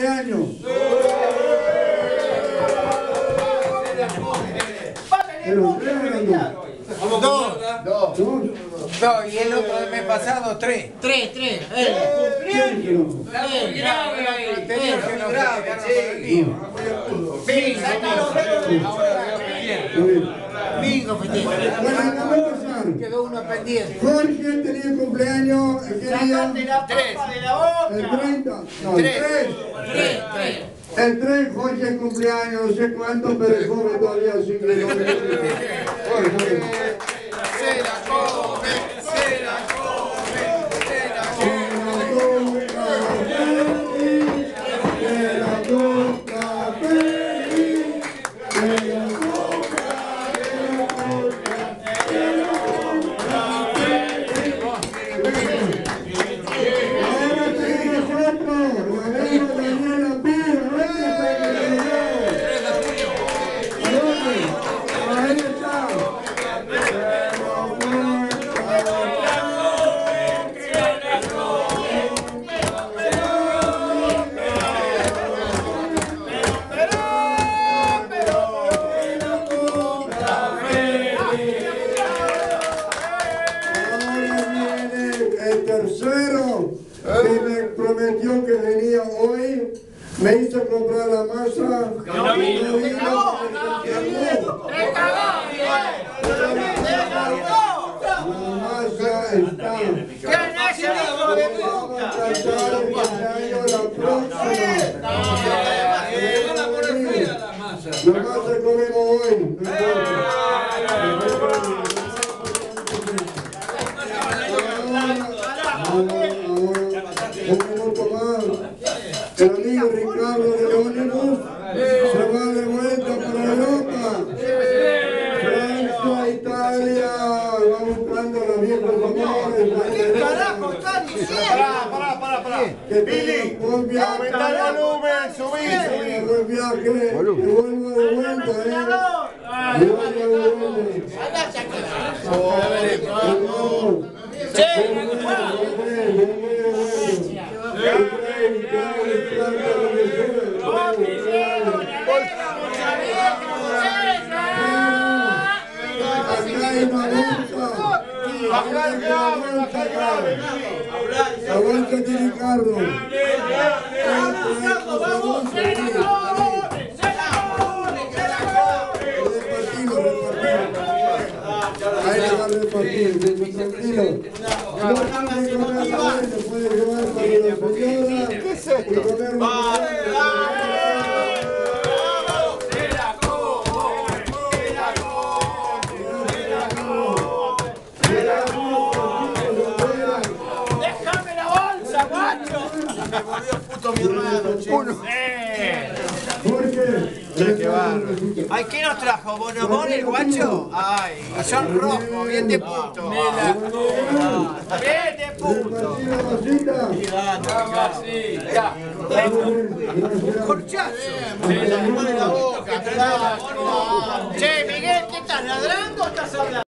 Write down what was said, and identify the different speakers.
Speaker 1: cumpleaños. Pero dos.
Speaker 2: Dos.
Speaker 1: Dos.
Speaker 2: Dos, y el otro del mes pasado, tres.
Speaker 3: Tres, tres.
Speaker 1: A empezar.
Speaker 2: Quedó uno pendiente.
Speaker 1: Jorge tenía cumpleaños, ¿qué día? El 30. No, el 3.
Speaker 3: Tres, tres.
Speaker 1: El 3 Jorge cumpleaños, no sé cuánto, pero el joven todavía sigue. Jorge.
Speaker 2: Se la come,
Speaker 1: prometió que venía hoy. Me hizo comprar la masa. No vino. Me cagó. La masa está. Que. La masa comemos hoy. no importa. Un minuto más. El amigo Ricardo de Ónibus se va de vuelta para Europa. Francia, Italia, va
Speaker 3: Carajo, diciendo.
Speaker 4: Pará, pará, pará.
Speaker 1: Buen viaje.
Speaker 4: Aumentá el volumen, subí, subí.
Speaker 1: de vuelta, eh. De vuelta.
Speaker 4: El grave.
Speaker 1: Aguántate, Ricardo. Repartido, repartido. Ahí le va a repartir, tranquilo. Jorge. Qué
Speaker 3: Ay, ¿qué nos trajo? ¿Bonobón el guacho? Ay, son rojos, bien de puto. Bien de puto. Corchazo. Che, Miguel, ¿qué estás ladrando o estás hablando?